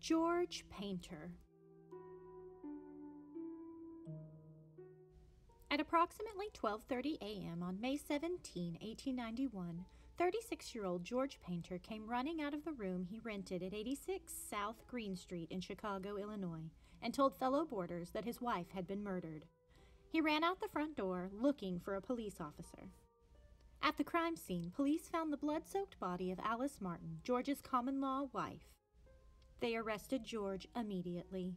George Painter. At approximately 12:30 a.m. on May 17, 1891, 36-year-old George Painter came running out of the room he rented at 86 South Green Street in Chicago, Illinois, and told fellow boarders that his wife had been murdered. He ran out the front door looking for a police officer. At the crime scene, police found the blood-soaked body of Alice Martin, George's common-law wife. They arrested George immediately.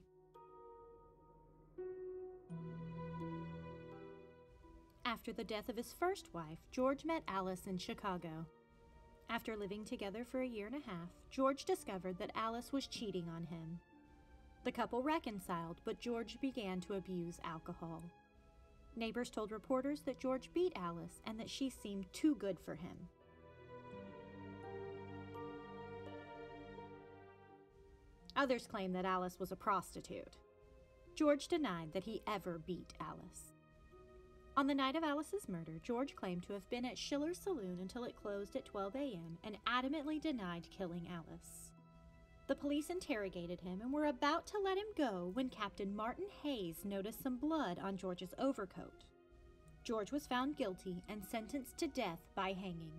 After the death of his first wife, George met Alice in Chicago. After living together for a year and a half, George discovered that Alice was cheating on him. The couple reconciled, but George began to abuse alcohol. Neighbors told reporters that George beat Alice and that she seemed too good for him. Others claim that Alice was a prostitute. George denied that he ever beat Alice. On the night of Alice's murder, George claimed to have been at Schiller's saloon until it closed at 12 a.m. and adamantly denied killing Alice. The police interrogated him and were about to let him go when Captain Martin Hayes noticed some blood on George's overcoat. George was found guilty and sentenced to death by hanging.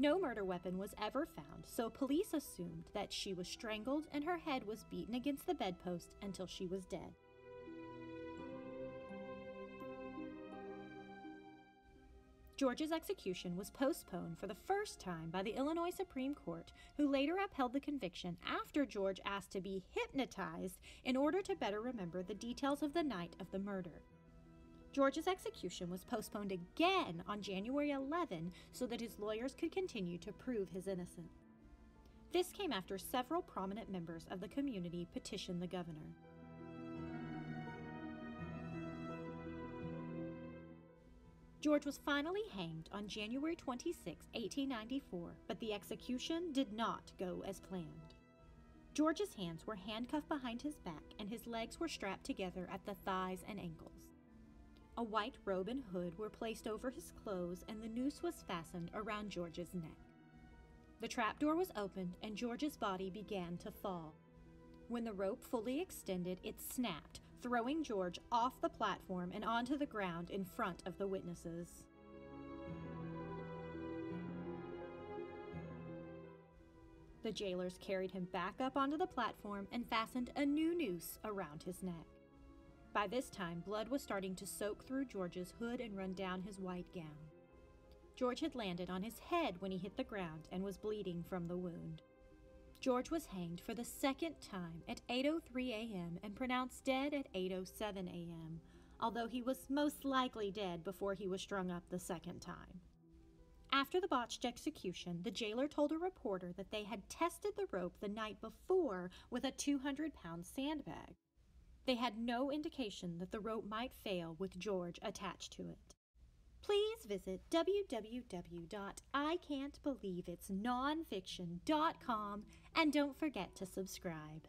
No murder weapon was ever found, so police assumed that she was strangled and her head was beaten against the bedpost until she was dead. George's execution was postponed for the first time by the Illinois Supreme Court, who later upheld the conviction after George asked to be hypnotized in order to better remember the details of the night of the murder. George's execution was postponed again on January 11 so that his lawyers could continue to prove his innocence. This came after several prominent members of the community petitioned the governor. George was finally hanged on January 26, 1894, but the execution did not go as planned. George's hands were handcuffed behind his back and his legs were strapped together at the thighs and ankles. A white robe and hood were placed over his clothes and the noose was fastened around George's neck. The trapdoor was opened and George's body began to fall. When the rope fully extended, it snapped, throwing George off the platform and onto the ground in front of the witnesses. The jailers carried him back up onto the platform and fastened a new noose around his neck. By this time, blood was starting to soak through George's hood and run down his white gown. George had landed on his head when he hit the ground and was bleeding from the wound. George was hanged for the second time at 8:03 a.m. and pronounced dead at 8:07 a.m., although he was most likely dead before he was strung up the second time. After the botched execution, the jailer told a reporter that they had tested the rope the night before with a 200 pound sandbag. They had no indication that the rope might fail with George attached to it please visit www.icantbelieveitsnonfiction.com and don't forget to subscribe.